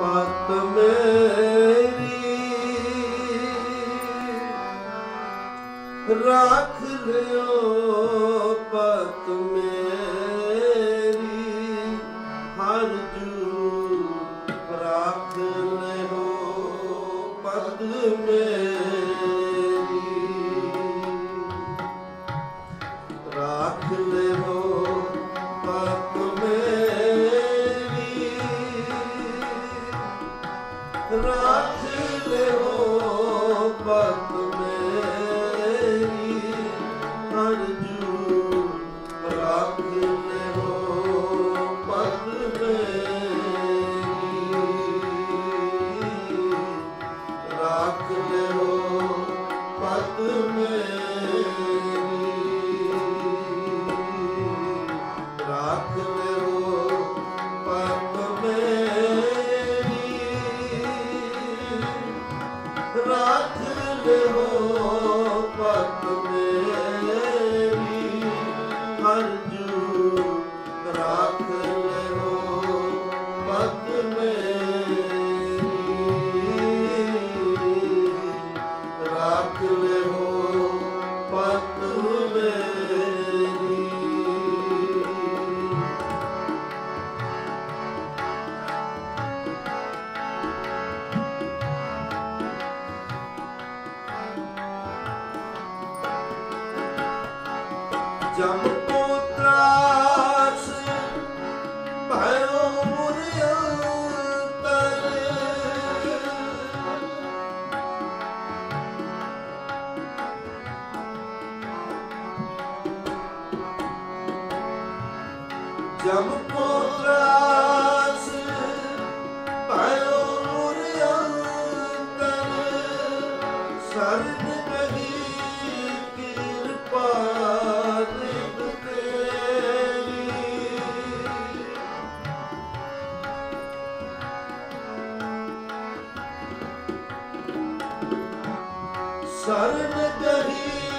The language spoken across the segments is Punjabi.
ਪਤ ਮੇਰੀ। ਰੱਖ ਲਿਓ ਪਤ ਮੇਰੀ। ਹਰ ਸਰਨ ਕਹੀ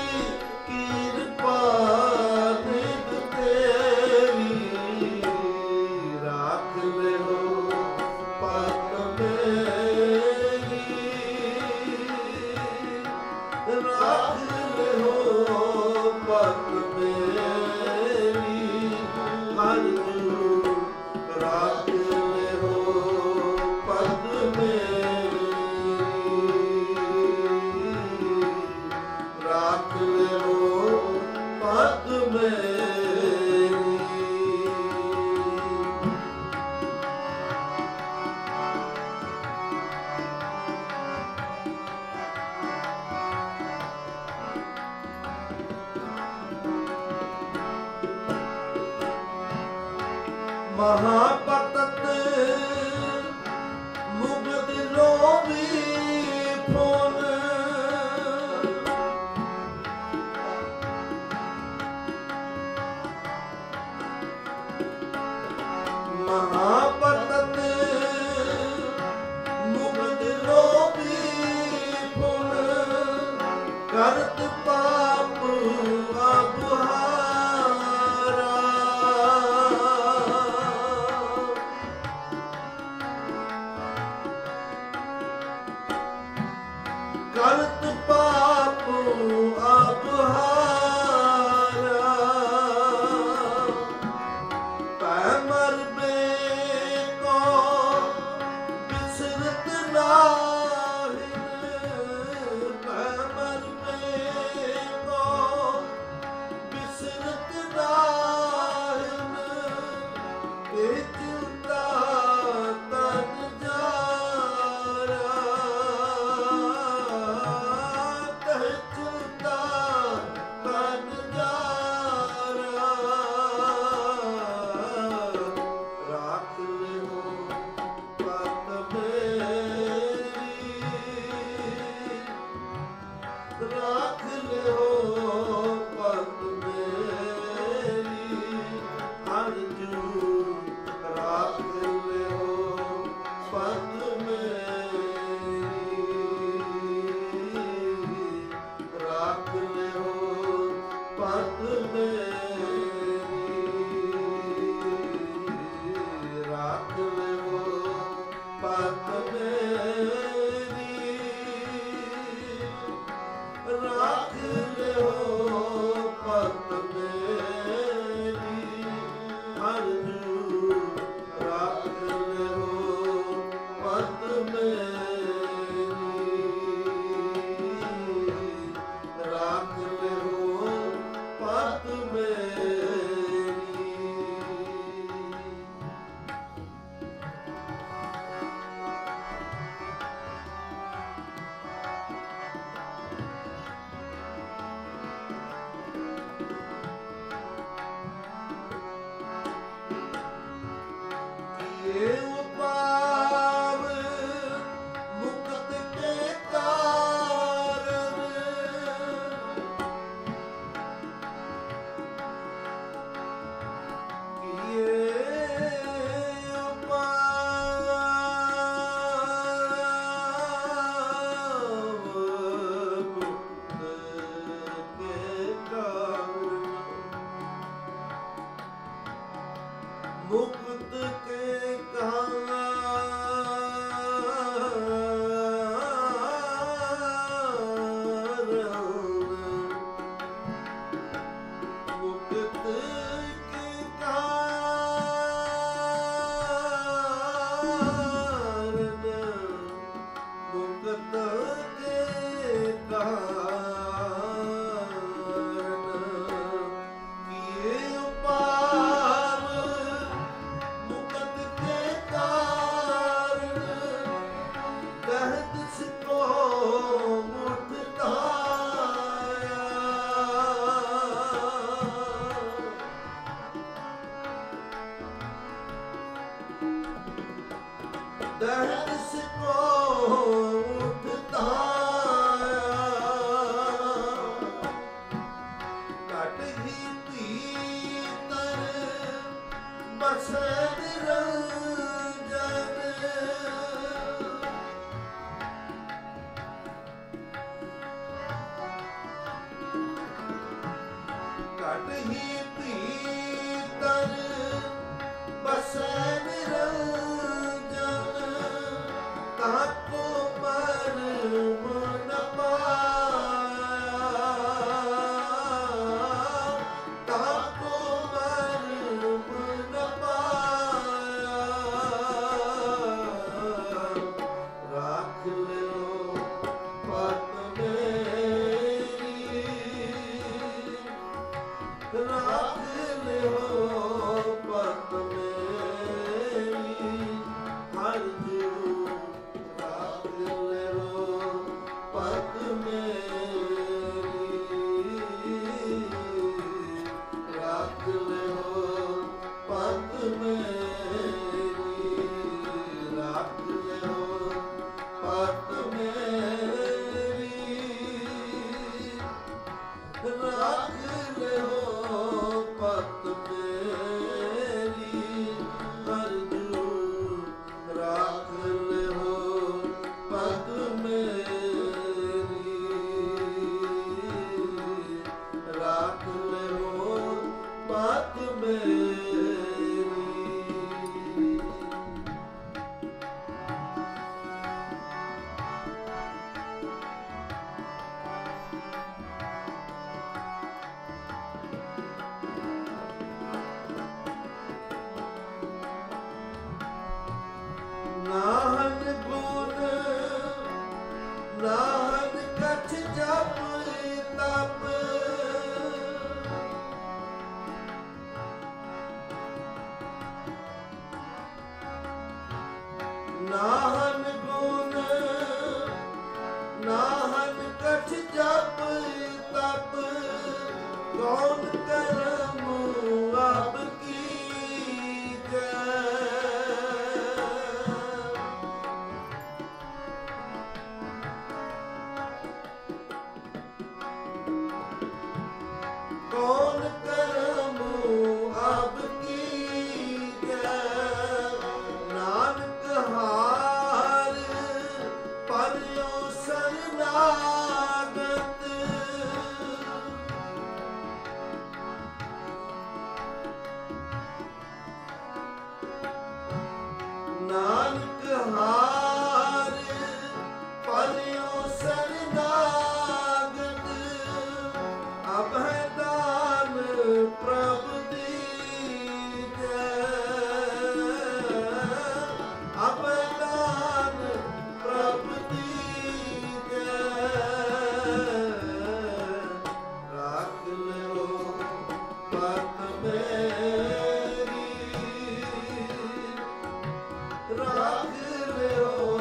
ਦਰਦ ਸਕੋ Akıllı ਕਠ ਜਪ ਤਪ 그럼 그래요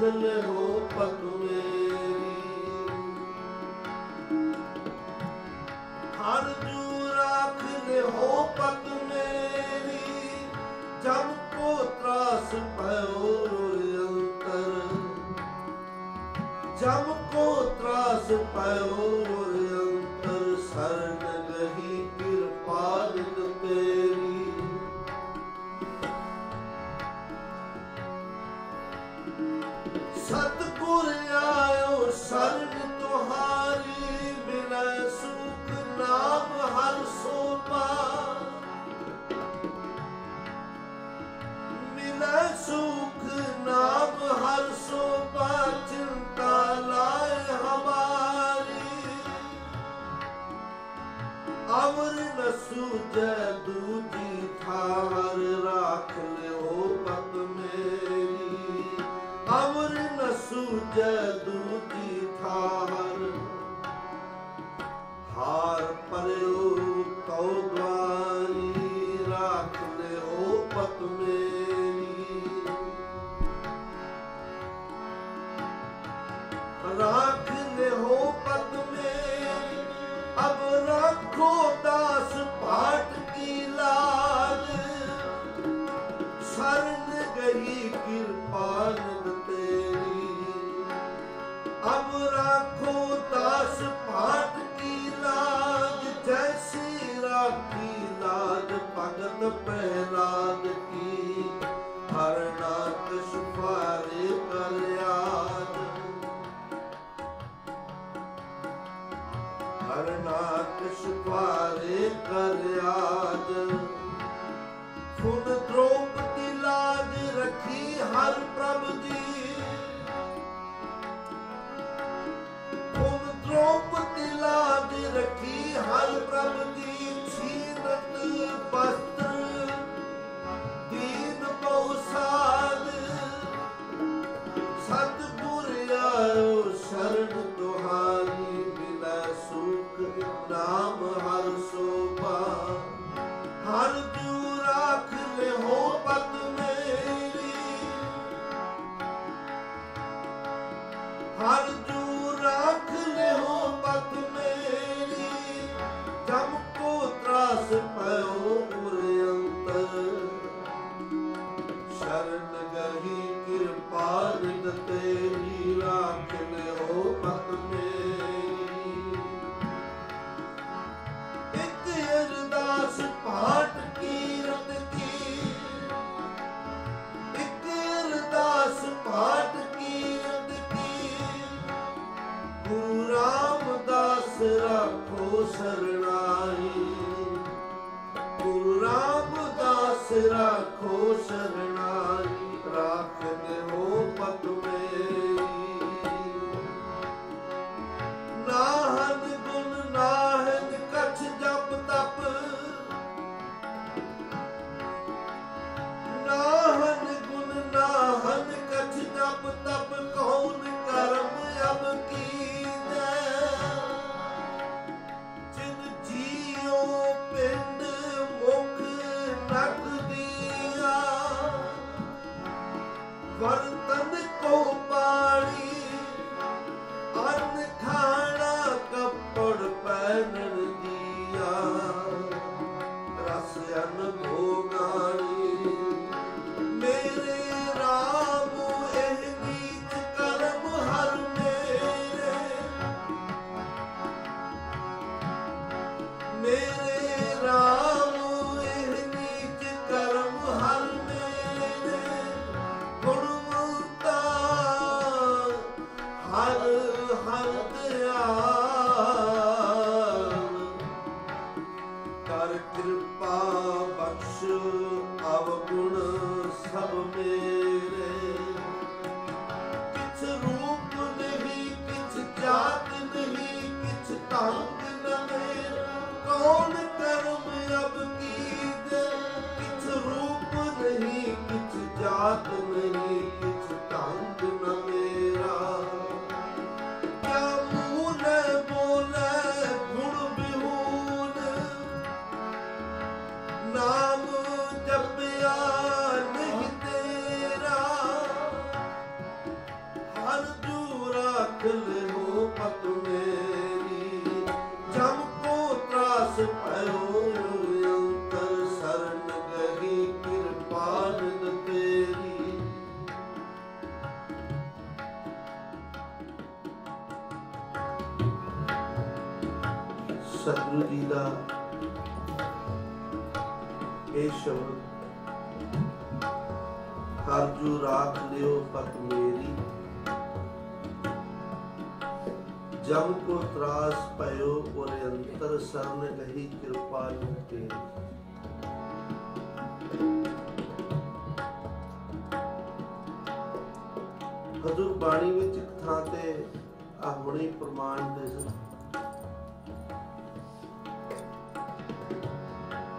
ਮੱਖਣ ਹੋ ਪਤ ਮੇਰੀ ਹਰ ਜੂ ਹੋ ਪਤ ਮੇਰੀ ਜਬ ਕੋ ਤਰਾਸ ਭਇਓ ਕੋ ਤਰਾਸ ਭਇਓ ਅਮਰ ਨ ਸੂਜੈ ਦੂਜੀ ਥਾਰ ਰਾਖ ਲਿਓ ਪਤ ਮੇਰੀ। ਅਮਰ ਨ ਸੂਜੈ ਦੂਜੀ ਥਾਰ ਹਾਰ ਪਰਿਓ ਤਉ ਦਵਾਰੀ ਰਾਖ ਲਿਓ ਪਤ ਮੇਰੀ।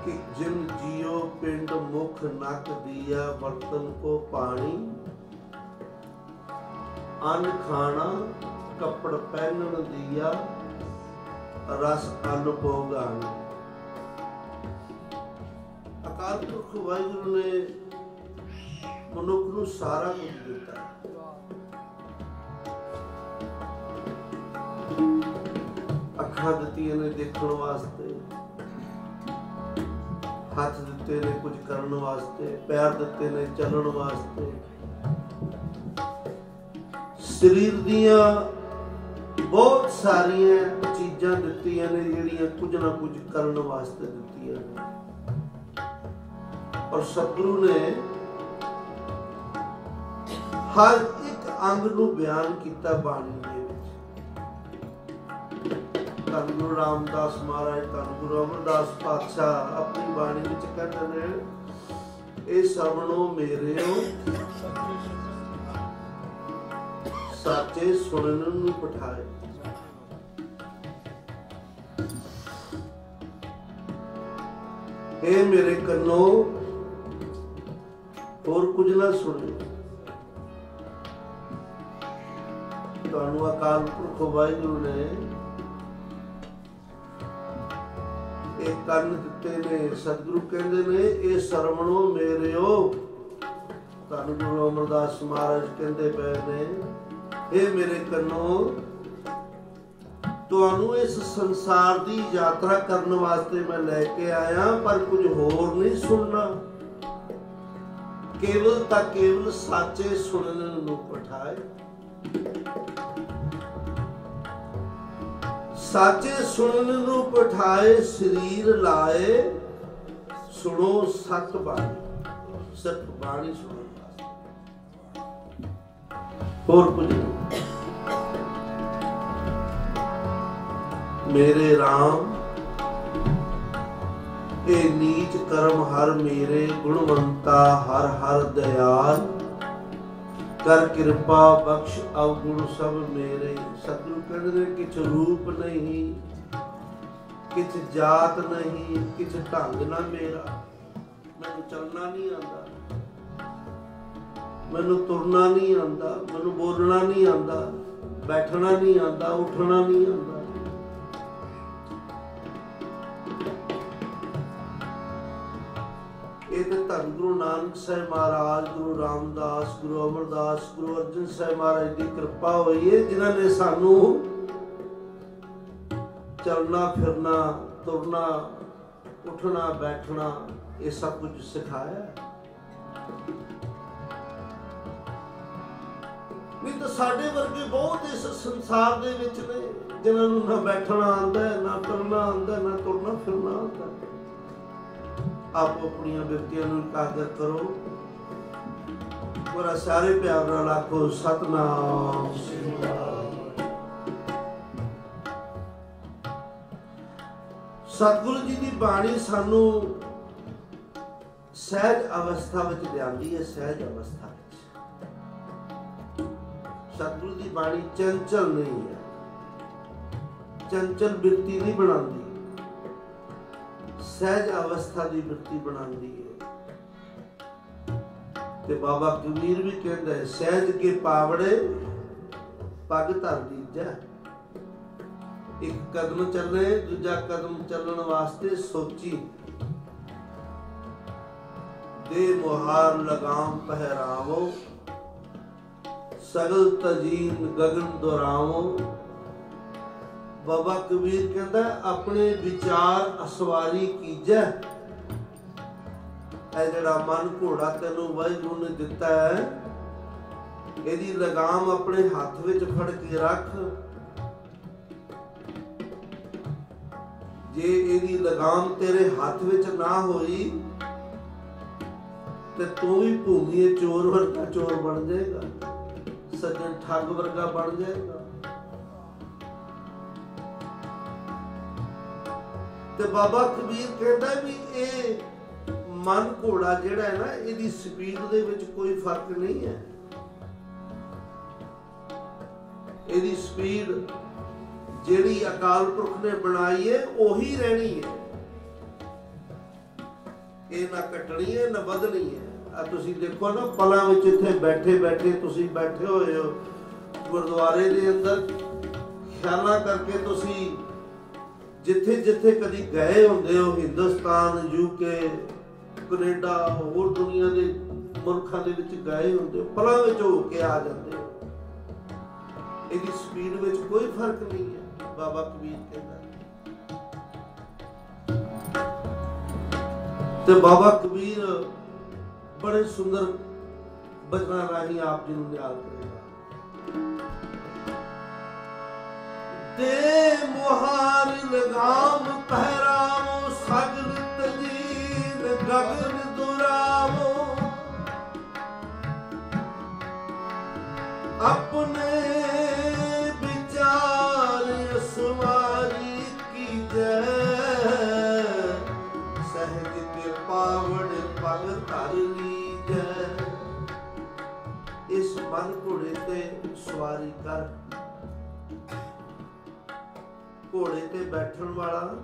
ਕਿ ਜਿਨ ਜੀਓ ਪਿੰਡ ਮੁਖ ਨਕ ਦੀਆ ਵਰਤਨ ਕੋ ਪਾਣੀ, ਅਨ ਖਾਣਾ, ਕੱਪੜ ਪਹਿਨਣ ਦੀਆ ਰਸ ਅਨੁਭੋਗਾਣੀ ਅਕਾਲ ਪੁਰਖ ਵਾਹਿਗੁਰੂ ਨੇ ਮਨੁੱਖ ਨੂੰ ਸਾਰਾ ਕੁਝ ਦਿੱਤਾ। ਅੱਖਾਂ ਦਿੱਤੀਆਂ ਨੇ ਦੇਖਣ ਵਾਸਤੇ। ਹੱਥ ਦਿੱਤੇ ਨੇ ਕੁਝ ਕਰਨ ਵਾਸਤੇ, ਪੈਰ ਦਿੱਤੇ ਨੇ ਚੱਲਣ ਵਾਸਤੇ। ਸਰੀਰ ਦੀਆਂ ਬਹੁਤ ਸਾਰੀਆਂ ਚੀਜ਼ਾਂ ਦਿੱਤੀਆਂ ਨੇ, ਜਿਹੜੀਆਂ ਕੁਝ ਨਾ ਕੁਝ ਕਰਨ ਵਾਸਤੇ ਦਿੱਤੀਆਂ ਨੇ। ਔਰ ਸਤਿਗੁਰੂ ਨੇ ਹਰ ਇੱਕ ਅੰਗ ਨੂੰ ਬਿਆਨ ਕੀਤਾ ਬਾਣੀ ਦੇ ਧੰਨ ਗੁਰੂ ਰਾਮਦਾਸ ਮਹਾਰਾਜ, ਧੰਨ ਗੁਰੂ ਅਮਰਦਾਸ ਪਾਤਸ਼ਾਹ, ਆਪਣੀ ਬਾਣੀ ਵਿੱਚ ਕਹਿੰਦੇ ਨੇ, ਇਹ ਸਰਵਣੋ ਮੇਰਿਓ ਸਾਚੇ ਸੁਣਨ ਨੂੰ ਪਠਾਏ ਇਹ ਮੇਰੇ ਕੰਨੋ, ਹੋਰ ਕੁਝ ਨਾ ਸੁਣਿਓ। ਤੁਹਾਨੂੰ ਅਕਾਲ ਪੁਰਖ ਵਾਹਿਗੁਰੂ ਨੇ ਇਹ ਕੰਨ ਦਿੱਤੇ ਨੇ। ਸਤਿਗੁਰੂ ਕਹਿੰਦੇ ਨੇ, ਇਹ ਸਰਵਣੋ ਮੇਰਿਓ। ਤੁਹਾਨੂੰ ਗੁਰੂ ਅਮਰਦਾਸ ਮਹਾਰਾਜ ਕਹਿੰਦੇ ਪਏ ਨੇ ਇਹ ਮੇਰੇ ਕੰਨੋ, ਤੁਹਾਨੂੰ ਇਸ ਸੰਸਾਰ ਦੀ ਯਾਤਰਾ ਕਰਨ ਵਾਸਤੇ ਮੈਂ ਲੈ ਕੇ ਆਇਆ, ਪਰ ਕੁਝ ਹੋਰ ਨਹੀਂ ਸੁਣਨਾ। ਕੇਵਲ ਤਾਂ ਕੇਵਲ ਸਾਚੇ ਸੁਣਨ ਨੂੰ ਪਠਾਏ ਸਾਚੇ ਸੁਣਨ ਨੂੰ ਪਠਾਏ ਸਰੀਰ ਲਾਏ, ਸੁਣੋ ਸਤ ਬਾਣੀ। ਸਤ ਬਾਣੀ ਸੁਣੋ ਹੋਰ ਕੁਝ ਮੇਰੇ RAM ਇਹ ਨੀਚ ਕਰਮ ਹਰ ਮੇਰੇ ਗੁਣਵੰਤਾ, ਹਰ ਹਰ ਦਇਆਲ ਕਰ ਕਿਰਪਾ, ਬਖਸ਼ ਅਵਗੁਣ ਸਭ ਮੇਰੇ। ਸਤਿਗੁਰੂ ਕਹਿੰਦੇ ਨੇ ਕਿਛ ਰੂਪ ਨਹੀਂ, ਕਿਛ ਜਾਤ ਨਹੀਂ, ਕਿਛ ਢੰਗ ਨਾ ਮੇਰਾ। ਮੈਨੂੰ ਚੱਲਣਾ ਨਹੀਂ ਆਉਂਦਾ। ਮੈਨੂੰ ਤੁਰਨਾ ਨਹੀਂ ਆਉਂਦਾ। ਮੈਨੂੰ ਬੋਲਣਾ ਨਹੀਂ ਆਉਂਦਾ। ਬੈਠਣਾ ਨਹੀਂ ਆਉਂਦਾ, ਉੱਠਣਾ ਨਹੀਂ ਆਉਂਦਾ। ਇਹ ਤੇ ਧੰਨ ਗੁਰੂ ਨਾਨਕ ਸਾਹਿਬ ਮਹਾਰਾਜ ਗੁਰੂ ਰਾਮਦਾਸ ਗੁਰੂ ਅਮਰਦਾਸ ਗੁਰੂ ਅਰਜਨ ਸਾਹਿਬ ਮਹਾਰਾਜ ਦੀ ਕਿਰਪਾ ਹੋਈ ਹੈ ਜਿਨ੍ਹਾਂ ਨੇ ਸਾਨੂੰ ਚੱਲਣਾ ਫਿਰਨਾ ਤੁਰਨਾ ਉੱਠਣਾ ਬੈਠਣਾ ਇਹ ਸਭ ਕੁਝ ਸਿਖਾਇਆ ਹੈ। ਤਾਂ ਸਾਡੇ ਵਰਗੇ ਬਹੁਤ ਇਸ ਸੰਸਾਰ ਦੇ ਵਿੱਚ ਨੇ ਜਿਨ੍ਹਾਂ ਨੂੰ ਨਾ ਬੈਠਣਾ ਆਉਂਦਾ ਹੈ, ਨਾ ਤੁਰਨਾ ਆਉਂਦਾ ਨਾ ਤੁਰਨਾ ਫਿਰਨਾ ਆਉਂਦਾ ਆਪੋ ਆਪਣੀਆਂ ਬਿਰਤੀਆਂ ਨੂੰ ਇਕਾਗਰ ਕਰੋ। ਪੂਰਾ ਸਾਰੇ ਪਿਆਰ ਨਾਲ ਆਖੋ, ਸਤਨਾਮ। ਸ੍ਰੀ ਸਤਿਗੁਰੂ ਜੀ ਦੀ ਬਾਣੀ ਸਾਨੂੰ ਸਹਿਜ ਅਵਸਥਾ ਵਿੱਚ ਲਿਆਂਦੀ ਹੈ, ਸਹਿਜ ਅਵਸਥਾ ਵਿੱਚ। ਸਤਿਗੁਰੂ ਦੀ ਬਾਣੀ ਚੰਚਲ ਨਹੀਂ ਹੈ। ਚੰਚਲ ਬਿਰਤੀ ਨਹੀਂ ਬਣਾਉਂਦੀ। ਸਹਿਜ ਅਵਸਥਾ ਦੀ ਬਿਰਤੀ ਬਣਾਉਂਦੀ ਹੈ। ਤੇ ਬਾਬਾ ਕਬੀਰ ਵੀ ਕਹਿੰਦਾ ਹੈ, ਸਹਿਜ ਕੇ ਪਾਵੜੇ ਪੱਗ ਧਰ ਦੀਜਾ। ਇੱਕ ਕਦਮ ਚੱਲੇ, ਦੂਜਾ ਕਦਮ ਚੱਲਣ ਵਾਸਤੇ ਸੋਚੀ। ਦੇ ਮੁਹਾਰ ਲਗਾਮ ਪਹਿਰਾਵੋ, ਸਗਲ ਤਜੀਨ ਗਗਨ ਦੁਰਾਵੋ ਬਾਬਾ ਕਬੀਰ ਕਹਿੰਦਾ, ਆਪਣੇ ਵਿਚਾਰ ਅਸਵਾਰੀ ਕੀਜੈ। ਇਹ ਜਿਹੜਾ ਮਨ ਘੋੜਾ ਤੈਨੂੰ ਵਾਹਿਗੁਰੂ ਨੇ ਦਿੱਤਾ ਹੈ, ਇਹਦੀ ਲਗਾਮ ਆਪਣੇ ਹੱਥ ਵਿੱਚ ਫੜ ਕੇ ਰੱਖ। ਜੇ ਇਹਦੀ ਲਗਾਮ ਤੇਰੇ ਹੱਥ ਵਿੱਚ ਨਾ ਹੋਈ, ਤੇ ਤੂੰ ਵੀ ਭੂਮੀਏ ਚੋਰ ਵਰਗਾ ਚੋਰ ਬਣ ਜਾਏਗਾ। ਸੱਜਣ ਠੱਗ ਵਰਗਾ ਬਣ ਜਾਏਗਾ। ਤੇ ਬਾਬਾ ਕਬੀਰ ਕਹਿੰਦਾ ਵੀ ਇਹ ਮਨ ਘੋੜਾ ਜਿਹੜਾ ਹੈ ਨਾ, ਇਹਦੀ ਸਪੀਡ ਦੇ ਵਿੱਚ ਕੋਈ ਫ਼ਰਕ ਨਹੀਂ ਹੈ। ਇਹਦੀ ਸਪੀਡ ਜਿਹੜੀ ਅਕਾਲ ਪੁਰਖ ਨੇ ਬਣਾਈ ਹੈ, ਉਹੀ ਰਹਿਣੀ ਹੈ। ਇਹ ਨਾ ਕੱਟਣੀ ਹੈ, ਨਾ ਵਧਣੀ ਹੈ। ਆ ਤੁਸੀਂ ਦੇਖੋ ਨਾ, ਪਲਾਂ ਵਿੱਚ ਇੱਥੇ ਬੈਠੇ ਬੈਠੇ ਤੁਸੀਂ ਬੈਠੇ ਹੋਏ ਹੋ। ਗੁਰਦੁਆਰੇ ਦੇ ਅੰਦਰ ਖਿਆਲਾਂ ਕਰਕੇ ਤੁਸੀਂ ਜਿੱਥੇ ਜਿੱਥੇ ਕਦੀ ਗਏ ਹੁੰਦੇ ਹੋ, ਹਿੰਦੁਸਤਾਨ ਯੂਕੇ ਕੈਨੇਡਾ, ਹੋਰ ਦੁਨੀਆ ਦੇ ਮੁਲਕਾਂ ਦੇ ਵਿੱਚ ਗਏ ਹੁੰਦੇ ਪਲਾਂ ਵਿੱਚ ਹੋ ਕੇ ਆ ਜਾਂਦੇ ਇਹਦੀ ਸਪੀਡ ਵਿੱਚ ਕੋਈ ਫ਼ਰਕ ਨਹੀਂ ਹੈ, ਬਾਬਾ ਕਬੀਰ ਕਹਿੰਦਾ। ਤੇ ਬਾਬਾ ਕਬੀਰ ਬੜੇ ਸੁੰਦਰ ਬਚਨਾਂ ਰਾਹੀਂ ਆਪ ਜੀ ਨੂੰ ਯਾਦ ਕਰੇਗਾ। ਤੇ ਮੁਹਾਰ ਲਗਾਮ ਪਹਿਰਾਵੋ ਸਗਲ ਤਜੀਨ ਗਗਨ ਦੁਰਾਵੋ। ਬੈਠਣ ਵਾਲਾ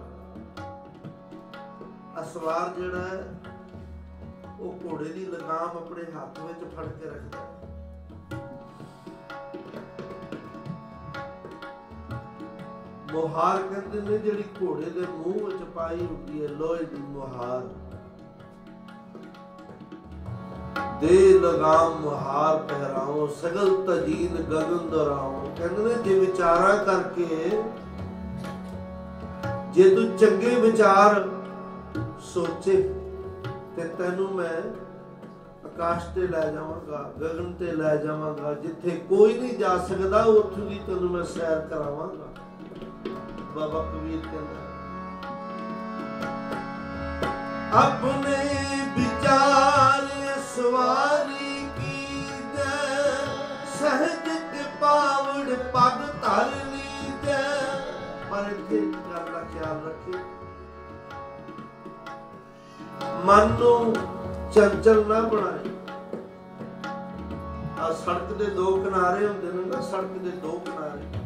ਅਸਵਾਰ ਜਿਹੜਾ ਉਹ ਘੋੜੇ ਦੀ ਲਗਾਮ ਆਪਣੇ ਹੱਥ ਵਿੱਚ ਫੜ ਕੇ ਰੱਖਦਾ ਮੁਹਾਰ ਕਹਿੰਦੇ ਨੇ, ਜਿਹੜੀ ਘੋੜੇ ਦੇ ਮੂੰਹ ਵਿੱਚ ਪਾਈ ਹੁੰਦੀ ਹੈ, ਲੋਹੇ ਦੀ ਮੁਹਾਰ। ਦੇ ਲਗਾਮ ਮੁਹਾਰ ਪਹਿਰਾਓ, ਸਗਲ ਤਜੀਨ ਗਗਨ ਦਰਾਓ ਕਹਿੰਦੇ ਨੇ, ਜੇ ਵਿਚਾਰਾ ਕਰਕੇ ਜੇ ਤੂੰ ਚੰਗੇ ਵਿਚਾਰ ਸੋਚੇ, ਤੇ ਤੈਨੂੰ ਮੈਂ ਆਕਾਸ਼ ਤੇ ਲੈ ਜਾਵਾਂਗਾ, ਗਗਨ ਤੇ ਲੈ ਜਾਵਾਂਗਾ, ਜਿੱਥੇ ਕੋਈ ਨਹੀਂ ਜਾ ਸਕਦਾ, ਉੱਥੋਂ ਦੀ ਤੈਨੂੰ ਮੈਂ ਸੈਰ ਕਰਾਵਾਂਗਾ। ਬਾਬਾ ਕਬੀਰ ਕਹਿੰਦਾ, ਆਪਣੇ ਵਿਚਾਰ ਸਵਾਰੀ ਕੀਤੇ ਸਹਿਜ ਕੇ ਪਾਵੜ ਪਗ ਧਰ ਲੀਜੈ ਪਰ ਇੱਥੇ ਗੱਲ ਰੱਖੇ। ਮਨ ਨੂੰ ਚੰਚਲ ਨਾ ਬਣਾਏ ਆ ਸੜਕ ਦੇ ਦੋ ਕਿਨਾਰੇ ਹੁੰਦੇ ਨੇ ਨਾ, ਸੜਕ ਦੇ ਦੋ ਕਿਨਾਰੇ।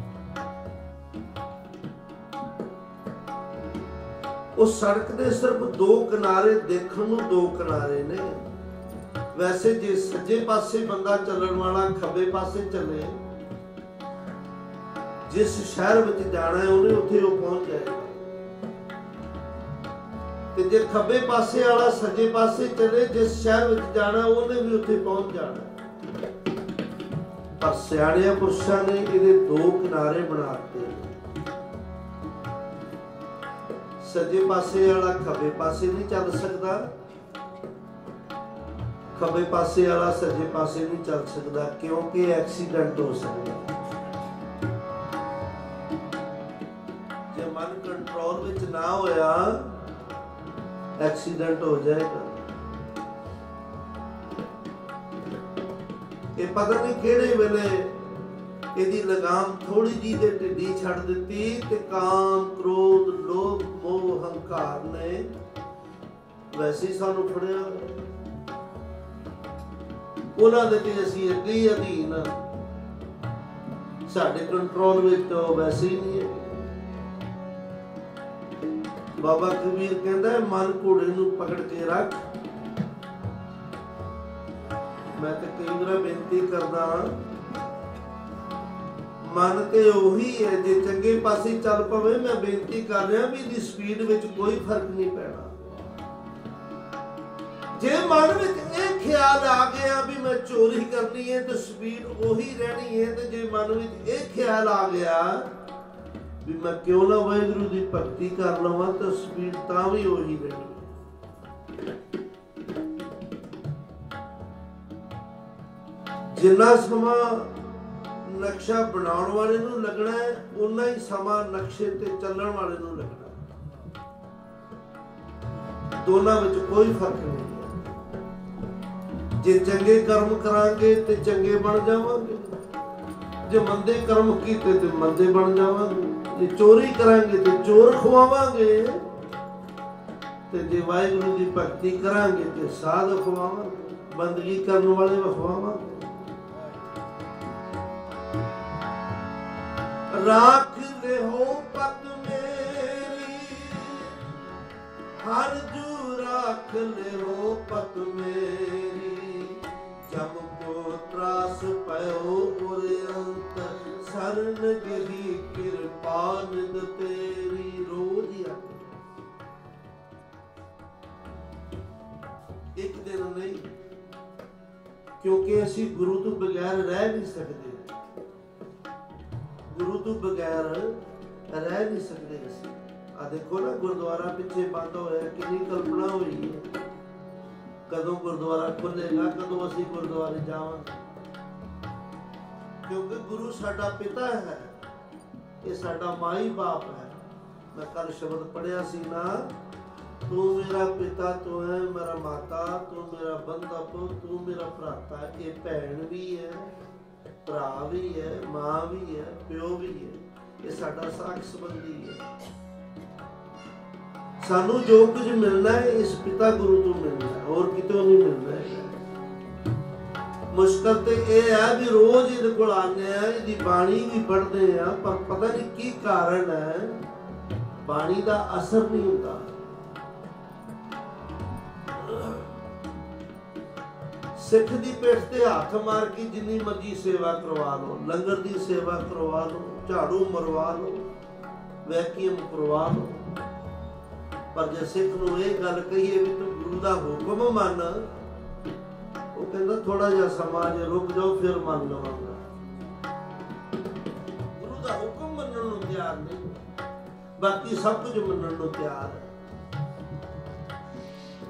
ਉਹ ਸੜਕ ਦੇ ਸਿਰਫ ਦੋ ਕਿਨਾਰੇ ਦੇਖਣ ਨੂੰ ਦੋ ਕਿਨਾਰੇ ਨੇ। ਵੈਸੇ ਜੇ ਸੱਜੇ ਪਾਸੇ ਬੰਦਾ ਚੱਲਣ ਵਾਲਾ ਖੱਬੇ ਪਾਸੇ ਚੱਲੇ, ਜਿਸ ਸ਼ਹਿਰ ਵਿੱਚ ਜਾਣਾ ਹੈ, ਉਹਨੇ ਉੱਥੇ ਉਹ ਪਹੁੰਚ ਜਾਏਗਾ। ਤੇ ਜੇ ਖੱਬੇ ਪਾਸੇ ਵਾਲਾ ਸੱਜੇ ਪਾਸੇ ਚੱਲੇ, ਜਿਸ ਸ਼ਹਿਰ ਵਿੱਚ ਜਾਣਾ, ਉਹਨੇ ਵੀ ਉੱਥੇ ਪਹੁੰਚ ਜਾਣਾ। ਪਰ ਸਿਆਣਿਆਂ ਪੁਰਸ਼ਾਂ ਨੇ ਇਹਦੇ ਦੋ ਕਿਨਾਰੇ ਬਣਾਤੇ ਸੱਜੇ ਪਾਸੇ ਵਾਲਾ ਖੱਬੇ ਪਾਸੇ ਨਹੀਂ ਚੱਲ ਸਕਦਾ। ਖੱਬੇ ਪਾਸੇ ਵਾਲਾ ਸੱਜੇ ਪਾਸੇ ਨਹੀਂ ਚੱਲ ਸਕਦਾ, ਕਿਉਂਕਿ ਐਕਸੀਡੈਂਟ ਹੋ ਸਕਦਾ। ਐਕਸੀਡੈਂਟ ਹੋ ਜਾਏਗਾ ਇਹ ਪਤਾ ਨਹੀਂ ਕਿਹੜੇ ਵੇਲੇ ਇਹਦੀ ਲਗਾਮ ਥੋੜੀ ਜੀ ਦੇ ਢਿੱਡੀ ਛੱਡ ਦਿੱਤੀ ਤੇ ਕਾਮ, ਕ੍ਰੋਧ, ਲੋਭ, ਮੋਹ, ਹੰਕਾਰ ਨੇ ਵੈਸੇ ਸਾਨੂੰ ਫੜਿਆ। ਉਹਨਾਂ ਦੇ ਤੇ ਅਸੀਂ ਅੱਗੇ ਅਧੀਨ ਸਾਡੇ ਕੰਟਰੋਲ ਵਿੱਚ ਤਾਂ ਵੈਸੇ ਹੀ ਨਹੀਂ ਹੈ ਬਾਬਾ ਕਬੀਰ ਕਹਿੰਦਾ, ਮਨ ਘੋੜੇ ਨੂੰ ਪਕੜ ਕੇ ਰੱਖ। ਮੈਂ ਤੇ ਕਈ ਵਾਰ ਬੇਨਤੀ ਕਰਦਾ ਮਨ ਤੇ ਉਹੀ ਹੈ, ਜੇ ਚੰਗੇ ਪਾਸੇ ਚੱਲ ਪਵੇ, ਮੈਂ ਬੇਨਤੀ ਕਰ ਰਿਹਾ ਵੀ ਦੀ ਸਪੀਡ ਵਿੱਚ ਕੋਈ ਫ਼ਰਕ ਨਹੀਂ ਪੈਣਾ। ਜੇ ਮਨ ਵਿੱਚ ਇਹ ਖਿਆਲ ਆ ਗਿਆ ਵੀ ਮੈਂ ਚੋਰੀ ਕਰਨੀ ਹੈ, ਤੇ ਸਪੀਡ ਉਹੀ ਰਹਿਣੀ ਹੈ, ਤੇ ਜੇ ਮਨ ਵਿੱਚ ਇਹ ਖਿਆਲ ਆ ਗਿਆ ਵੀ ਮੈਂ ਕਿਉਂ ਨਾ ਵਾਹਿਗੁਰੂ ਦੀ ਭਗਤੀ ਕਰ ਲਵਾਂ ਤਾਂ ਸਪੀਡ ਤਾਂ ਵੀ ਉਹੀ ਰਹਿਣੀ ਜਿੰਨਾ ਸਮਾਂ ਨਕਸ਼ਾ ਬਣਾਉਣ ਵਾਲੇ ਨੂੰ ਲੱਗਣਾ ਹੈ ਉਨਾ ਹੀ ਸਮਾਂ ਨਕਸ਼ੇ ਤੇ ਚੱਲਣ ਵਾਲੇ ਨੂੰ ਲੱਗਣਾ ਦੋਨਾਂ ਵਿੱਚ ਕੋਈ ਫ਼ਰਕ ਨਹੀਂ ਜੇ ਚੰਗੇ ਕਰਮ ਕਰਾਂਗੇ ਤੇ ਚੰਗੇ ਬਣ ਜਾਵਾਂਗੇ। ਜੇ ਮੰਦੇ ਕਰਮ ਕੀਤੇ ਤੇ ਮੰਦੇ ਬਣ ਜਾਵਾਂਗੇ। ਜੇ ਚੋਰੀ ਕਰਾਂਗੇ ਤੇ ਚੋਰ ਖਵਾਵਾਂਗੇ। ਤੇ ਜੇ ਵਾਹਿਗੁਰੂ ਦੀ ਭਗਤੀ ਕਰਾਂਗੇ ਤੇ ਸਾਧ ਖਵਾਵਾਂਗੇ, ਬੰਦਗੀ ਕਰਨ ਵਾਲੇ ਖਵਾਵਾਂਗੇ। ਰਾਖ ਲਿਓ ਪਤ ਮੇਰੀ, ਹਰ ਜੂ ਰਾਖ ਲਿਓ ਪਤ ਮੇਰੀ। ਜਮ ਕੋ ਤਰਾਸ ਪਇਓ ਉਰ ਅੰਤ ਸਰਨ ਗਹੀ ਕਿਰਪਾ ਤੇਰੀ ਰੋਜ਼ ਹੀ ਇੱਕ ਦਿਨ ਨਹੀਂ, ਕਿਉਂਕਿ ਅਸੀਂ ਗੁਰੂ ਤੋਂ ਬਗੈਰ ਰਹਿ ਨਹੀਂ ਸਕਦੇ। ਗੁਰੂ ਤੋਂ ਬਗੈਰ ਰਹਿ ਨਹੀਂ ਸਕਦੇ ਅਸੀਂ। ਆ ਦੇਖੋ ਨਾ, ਗੁਰਦੁਆਰਾ ਪਿੱਛੇ ਬੰਦ ਹੋਇਆ ਕਿੰਨੀ ਕਲਪਨਾ ਹੋਈ ਹੈ। ਕਦੋਂ ਗੁਰਦੁਆਰਾ ਖੁੱਲੇਗਾ ਕਦੋਂ ਅਸੀਂ ਗੁਰਦੁਆਰੇ ਜਾਵਾਂਗੇ। ਕਿਉਂਕਿ ਗੁਰੂ ਸਾਡਾ ਪਿਤਾ ਹੈ। ਇਹ ਸਾਡਾ ਮਾਈ ਬਾਪ ਹੈ। ਮੈਂ ਕੱਲ ਸ਼ਬਦ ਪੜਿਆ ਸੀ ਨਾ, ਤੂੰ ਮੇਰਾ ਪਿਤਾ, ਤੂੰ ਹੈ ਮੇਰਾ ਮਾਤਾ, ਤੂੰ ਮੇਰਾ ਬੰਦਾ ਤੂੰ ਮੇਰਾ ਭਰਾਤਾ। ਇਹ ਭੈਣ ਵੀ ਹੈ, ਭਰਾ ਵੀ ਹੈ, ਮਾਂ ਵੀ ਹੈ, ਪਿਓ ਵੀ ਹੈ। ਇਹ ਸਾਡਾ ਸਾਖ ਸੰਬੰਧੀ ਹੈ। ਸਾਨੂੰ ਜੋ ਕੁਝ ਮਿਲਣਾ ਹੈ, ਇਸ ਪਿਤਾ ਗੁਰੂ ਤੋਂ ਮਿਲਣਾ ਹੈ। ਹੋਰ ਕਿਤੋਂ ਨਹੀਂ ਮਿਲਣਾ ਹੈ। ਮੁਸ਼ਕਲ ਤੇ ਇਹ ਹੈ ਵੀ ਰੋਜ਼ ਇਹਦੇ ਕੋਲ ਆਉਂਦੇ ਆ, ਇਹਦੀ ਬਾਣੀ ਵੀ ਪੜ੍ਹਦੇ ਆ, ਪਰ ਪਤਾ ਨਹੀਂ ਕੀ ਕਾਰਨ ਹੈ, ਬਾਣੀ ਦਾ ਅਸਰ ਨਹੀਂ ਹੁੰਦਾ। ਸਿੱਖ ਦੀ ਪੇਟ ਤੇ ਹੱਥ ਮਾਰ ਕੇ ਜਿੰਨੀ ਮਰਜ਼ੀ ਸੇਵਾ ਕਰਵਾ ਲਓ, ਲੰਗਰ ਦੀ ਸੇਵਾ ਕਰਵਾ ਲਓ, ਝਾੜੂ ਮਰਵਾ ਲਓ ਵੈਕਿਊਮ ਕਰਵਾ ਲਓ। ਪਰ ਜੇ ਸਿੱਖ ਨੂੰ ਇਹ ਗੱਲ ਕਹੀਏ ਵੀ ਤੂੰ ਗੁਰੂ ਦਾ ਹੁਕਮ ਮੰਨ ਕਹਿੰਦਾ ਥੋੜਾ ਜਿਹਾ ਸਮਾਂ ਜੇ ਰੁਕ ਜਾਓ, ਫਿਰ ਮੰਨ ਲਵਾਂਗਾ। ਗੁਰੂ ਦਾ ਹੁਕਮ ਮੰਨਣ ਨੂੰ ਤਿਆਰ ਨਹੀਂ। ਬਾਕੀ ਸਭ ਕੁਝ ਮੰਨਣ ਨੂੰ ਤਿਆਰ ਹੈ।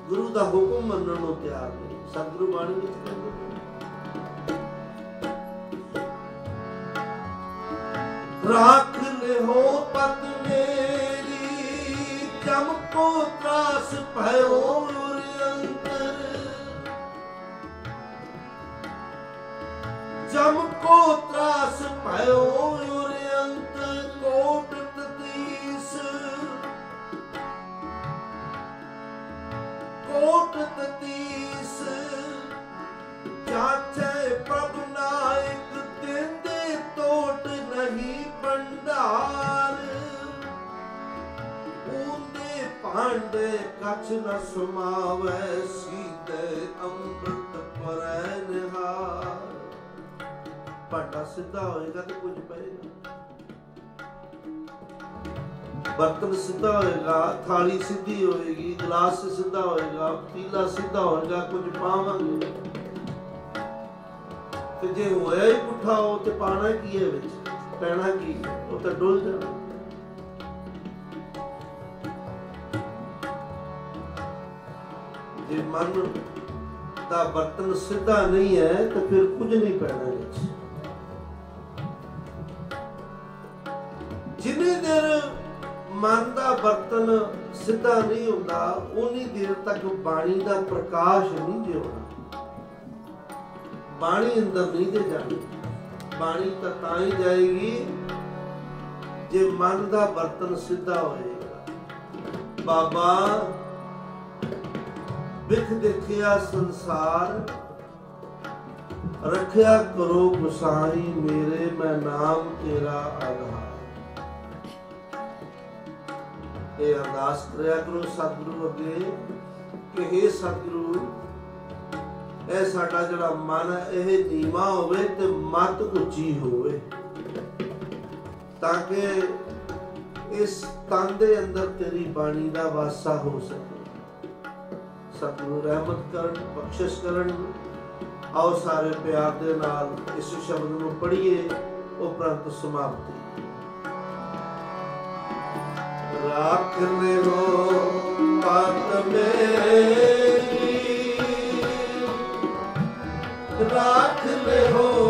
ਗੁਰੂ ਦਾ ਹੁਕਮ ਮੰਨਣ ਨੂੰ ਤਿਆਰ ਨਹੀਂ। ਸਤਿਗੁਰੂ ਬਾਣੀ ਵਿੱਚ ਕਹਿੰਦੇ ਰਾਖ ਲਿਓ ਪਤ ਮੇਰੀ ਚਮਕੋ ਤਰਾਸ ਭਇਓ ਚਮਕੋ ਤਰਾਸ ਭਇਓ ਅੰਤਰ ਕੋਟ ਤਤੀਸ ਕੋਟ ਤਤੀਸ ਚਾਚੇ ਪ੍ਰਭ ਨਾਇਕ ਦਿੰਦੇ ਤੋਟ ਨਹੀਂ ਭੰਡਾਰ। ਉਹਦੇ ਭਾਂਡੇ ਕਛ ਨ ਸਮਾਵੈ ਸੀਤੇ ਅੰਮ੍ਰਿਤ ਪਰੈ ਨਿਹਾਰ। ਭਾਂਡਾ ਸਿੱਧਾ ਹੋਏਗਾ ਤੇ ਕੁਝ ਪਏਗਾ। ਬਰਤਨ ਸਿੱਧਾ ਹੋਏਗਾ, ਥਾਲੀ ਸਿੱਧੀ ਹੋਏਗੀ, ਗਲਾਸ ਸਿੱਧਾ ਹੋਏਗਾ ਪੀਲਾ ਸਿੱਧਾ ਹੋਏਗਾ, ਕੁਝ ਪਾਵਾਂਗੇ। ਤੇ ਜੇ ਹੋਇਆ ਹੀ ਪੁੱਠਾ, ਉਹ ਤੇ ਪਾਣਾ ਕੀ ਹੈ ਵਿੱਚ? ਪੈਣਾ ਕੀ? ਉਹ ਤਾਂ ਡੁੱਲ ਜਾਣਾ। ਜੇ ਮਨ ਦਾ ਬਰਤਨ ਸਿੱਧਾ ਨਹੀਂ ਹੈ, ਤਾਂ ਫਿਰ ਕੁਝ ਨਹੀਂ ਪੈਣਾ ਵਿੱਚ। ਜਿੰਨੀ ਦੇਰ ਮਨ ਦਾ ਬਰਤਨ ਸਿੱਧਾ ਨਹੀਂ ਹੁੰਦਾ ਉਨੀ ਦੇਰ ਤੱਕ ਬਾਣੀ ਦਾ ਪ੍ਰਕਾਸ਼ ਨਹੀਂ ਜਿਉਣਾ। ਬਾਣੀ ਅੰਦਰ ਨਹੀਂ ਦੇ ਜਾਣੀ, ਬਾਣੀ ਤਾਂ ਤਾਂ ਹੀ ਜਾਏਗੀ ਜੇ ਮਨ ਦਾ ਬਰਤਨ ਸਿੱਧਾ ਹੋਏਗਾ। ਬਾਬਾ, ਵਿਖ ਦੇਖਿਆ ਸੰਸਾਰ, ਰੱਖਿਆ ਕਰੋ ਗੁਸਾਈ, ਮੇਰੇ ਮੈਂ ਨਾਮ ਤੇਰਾ ਆਧਾਰ। ਇਹ ਅਰਦਾਸ ਕਰਿਆ ਕਰੋ ਸਤਿਗੁਰੂ ਅੱਗੇ ਕਿ हे ਸਤਿਗੁਰੂ, ਇਹ ਸਾਡਾ ਜਿਹੜਾ ਮਨ ਇਹ ਨੀਵਾ ਹੋਵੇ ਤੇ ਮਤ ਉੱਚੀ ਹੋਵੇ। ਤਾਂ ਕਿ ਇਸ ਤਨ ਦੇ ਅੰਦਰ ਤੇਰੀ ਬਾਣੀ ਦਾ ਵਾਸਾ ਹੋ ਸਕੇ। ਸਤਿਗੁਰੂ ਰਹਿਮਤ ਕਰਨ, ਬਖਸ਼ਿਸ਼ ਕਰਨ। ਆਓ ਸਾਰੇ ਪਿਆਰ ਦੇ ਨਾਲ ਇਸ ਸ਼ਬਦ ਨੂੰ ਪੜ੍ਹੀਏ ਉਪਰੰਤ ਸਮਾਪਤੀ। ਰੱਖ ਮੇਰੋ ਪਤ ਮੇਰੀ। ਰੱਖ ਮੇਰੋ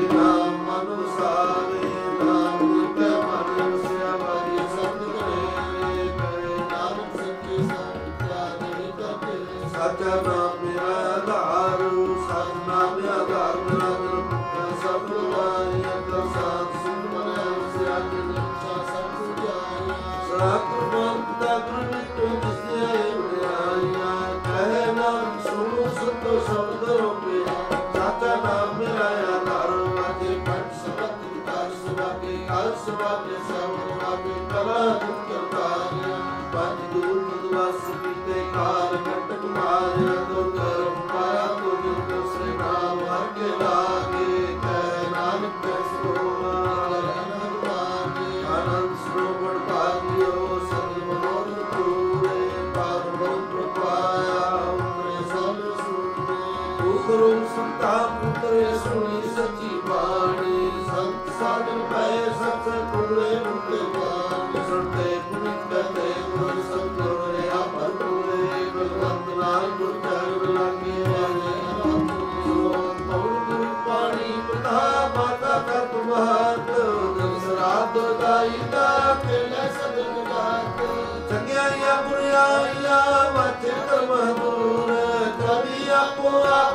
ਦੁਖ ਕਾਰਜ は。